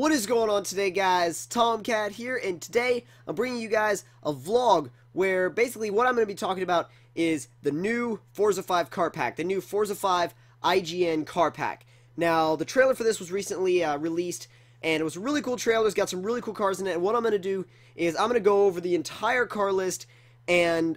What is going on today guys? Tomcat here and today I'm bringing you guys a vlog where basically what I'm going to be talking about is the new Forza 5 car pack, the new Forza 5 IGN car pack. Now the trailer for this was recently uh, released and it was a really cool trailer, it's got some really cool cars in it and what I'm going to do is I'm going to go over the entire car list and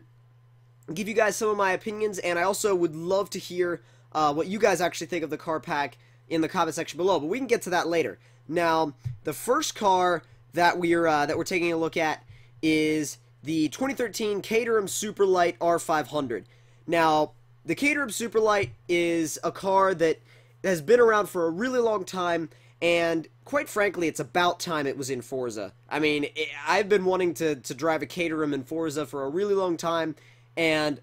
give you guys some of my opinions and I also would love to hear uh, what you guys actually think of the car pack in the comment section below, but we can get to that later. Now, the first car that we're uh, that we're taking a look at is the 2013 Caterham Superlight R500. Now, the Caterham Superlight is a car that has been around for a really long time, and quite frankly, it's about time it was in Forza. I mean, it, I've been wanting to, to drive a Caterham in Forza for a really long time, and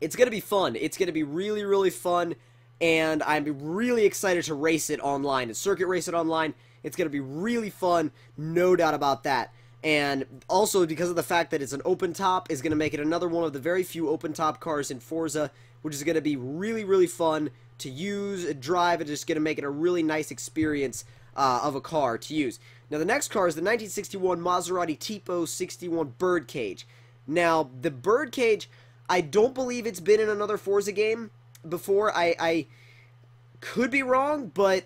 it's going to be fun. It's going to be really, really fun and I'm really excited to race it online, to circuit race it online. It's going to be really fun, no doubt about that. And also because of the fact that it's an open top is going to make it another one of the very few open top cars in Forza, which is going to be really, really fun to use, drive, and just going to make it a really nice experience uh, of a car to use. Now the next car is the 1961 Maserati Tipo 61 Birdcage. Now the Birdcage, I don't believe it's been in another Forza game before. I, I could be wrong, but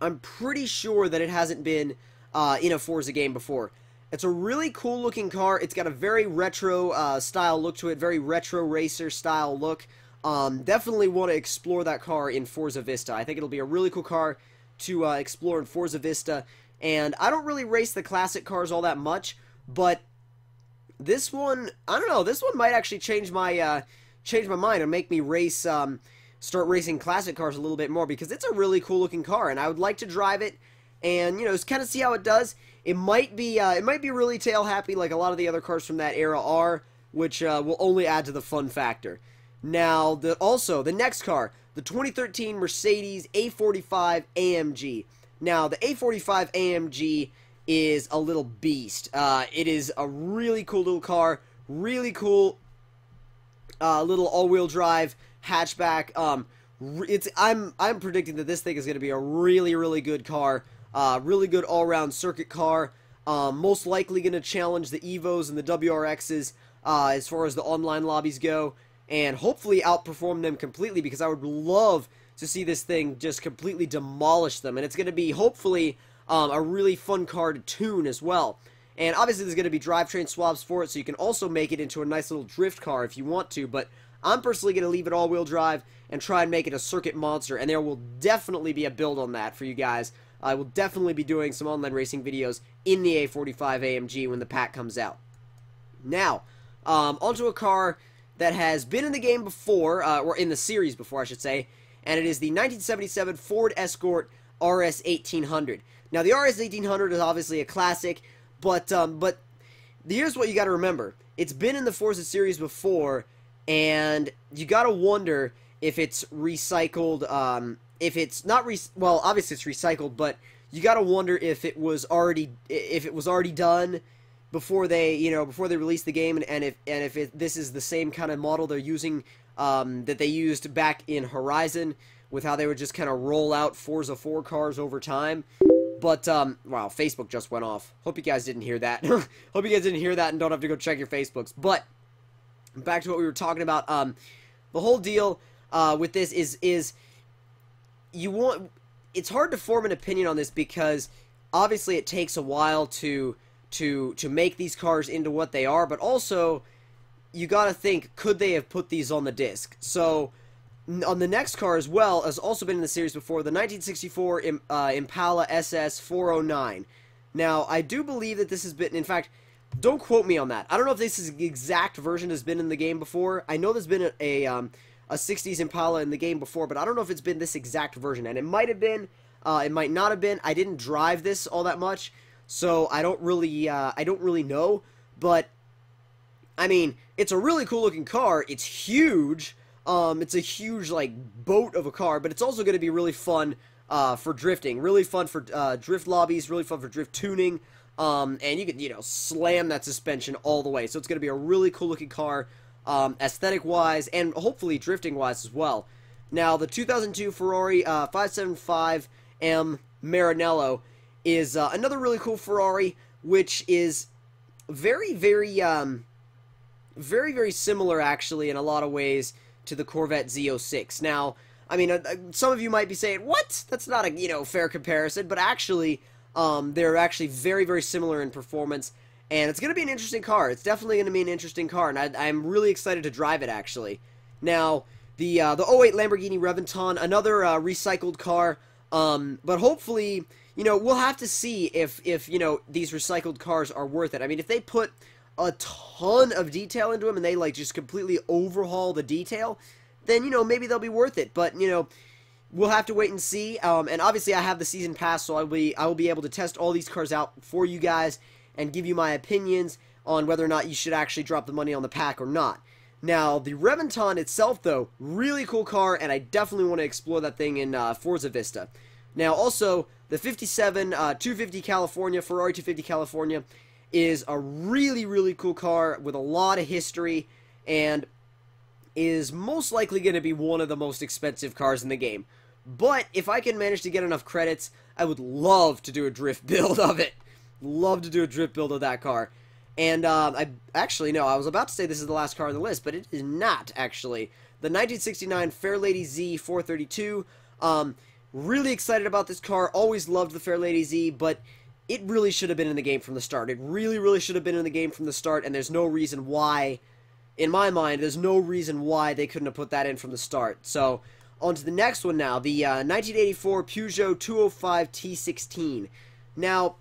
I'm pretty sure that it hasn't been uh, in a Forza game before. It's a really cool looking car. It's got a very retro uh, style look to it, very retro racer style look. Um, definitely want to explore that car in Forza Vista. I think it'll be a really cool car to uh, explore in Forza Vista. And I don't really race the classic cars all that much, but this one, I don't know, this one might actually change my uh, change my mind and make me race, um, start racing classic cars a little bit more because it's a really cool looking car and I would like to drive it and you know just kind of see how it does. It might be uh, it might be really tail happy like a lot of the other cars from that era are, which uh, will only add to the fun factor. Now the also the next car, the 2013 Mercedes A45 AMG. Now the A45 AMG is a little beast. Uh, it is a really cool little car, really cool uh, little all-wheel drive hatchback. Um, it's I'm I'm predicting that this thing is going to be a really really good car, uh, really good all-round circuit car. Um, most likely going to challenge the Evos and the WRXs uh, as far as the online lobbies go, and hopefully outperform them completely because I would love to see this thing just completely demolish them, and it's going to be hopefully um, a really fun car to tune as well. And obviously there's going to be drivetrain swaps for it, so you can also make it into a nice little drift car if you want to, but I'm personally going to leave it all-wheel drive and try and make it a circuit monster, and there will definitely be a build on that for you guys. I will definitely be doing some online racing videos in the A45 AMG when the pack comes out. Now, um, onto a car that has been in the game before, uh, or in the series before, I should say, and it is the 1977 Ford Escort RS 1800. Now, the RS 1800 is obviously a classic. But um, but here's what you got to remember: it's been in the Forza series before, and you got to wonder if it's recycled. Um, if it's not re well, obviously it's recycled, but you got to wonder if it was already if it was already done before they you know before they released the game, and, and if and if it, this is the same kind of model they're using um, that they used back in Horizon with how they would just kind of roll out Forza 4 cars over time. But, um, wow, Facebook just went off. Hope you guys didn't hear that. Hope you guys didn't hear that and don't have to go check your Facebooks. But, back to what we were talking about. Um, the whole deal, uh, with this is, is, you want, it's hard to form an opinion on this because, obviously, it takes a while to, to, to make these cars into what they are, but also, you gotta think, could they have put these on the disc? So, on the next car as well has also been in the series before, the 1964 uh, Impala SS 409. Now, I do believe that this has been, in fact, don't quote me on that. I don't know if this is exact version has been in the game before. I know there's been a, a, um, a 60s Impala in the game before, but I don't know if it's been this exact version. And it might have been, uh, it might not have been. I didn't drive this all that much, so I don't really, uh, I don't really know. But, I mean, it's a really cool looking car. It's huge. Um, it's a huge, like, boat of a car, but it's also going to be really fun uh, for drifting. Really fun for uh, drift lobbies, really fun for drift tuning. Um, and you can, you know, slam that suspension all the way. So it's going to be a really cool looking car, um, aesthetic-wise, and hopefully drifting-wise as well. Now, the 2002 Ferrari uh, 575M Maranello is uh, another really cool Ferrari, which is very, very, um, very, very similar actually in a lot of ways to the Corvette Z06. Now, I mean, uh, uh, some of you might be saying, "What? That's not a you know fair comparison," but actually, um, they're actually very, very similar in performance, and it's going to be an interesting car. It's definitely going to be an interesting car, and I, am really excited to drive it actually. Now, the uh, the 08 Lamborghini Reventon, another uh, recycled car, um, but hopefully, you know, we'll have to see if if you know these recycled cars are worth it. I mean, if they put a ton of detail into them and they like just completely overhaul the detail, then you know maybe they'll be worth it. But you know, we'll have to wait and see. Um, and obviously, I have the season pass, so I'll be I will be able to test all these cars out for you guys and give you my opinions on whether or not you should actually drop the money on the pack or not. Now, the Reventon itself, though, really cool car, and I definitely want to explore that thing in uh, Forza Vista. Now, also, the 57 uh, 250 California, Ferrari 250 California, is a really, really cool car with a lot of history, and is most likely going to be one of the most expensive cars in the game. But if I can manage to get enough credits, I would love to do a drift build of it. Love to do a drift build of that car. And um, I actually no, I was about to say this is the last car on the list, but it is not actually. The 1969 Fairlady Z 432. Um, really excited about this car. Always loved the Fairlady Z, but it really should have been in the game from the start. It really, really should have been in the game from the start, and there's no reason why in my mind, there's no reason why they couldn't have put that in from the start. So, on to the next one now, the uh, 1984 Peugeot 205 T16. Now,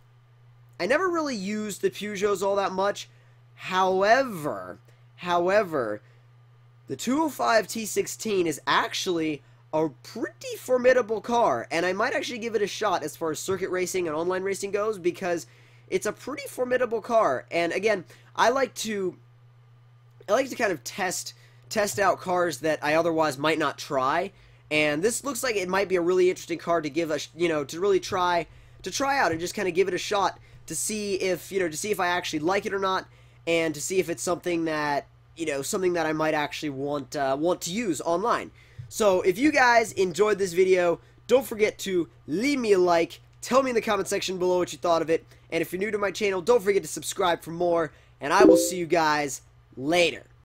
I never really used the Peugeots all that much. However, however, the 205 T16 is actually a pretty formidable car, and I might actually give it a shot as far as circuit racing and online racing goes because it's a pretty formidable car. And again, I like to I like to kind of test test out cars that I otherwise might not try. And this looks like it might be a really interesting car to give a you know to really try to try out and just kind of give it a shot to see if you know to see if I actually like it or not, and to see if it's something that you know something that I might actually want uh, want to use online. So if you guys enjoyed this video, don't forget to leave me a like. Tell me in the comment section below what you thought of it. And if you're new to my channel, don't forget to subscribe for more. And I will see you guys later.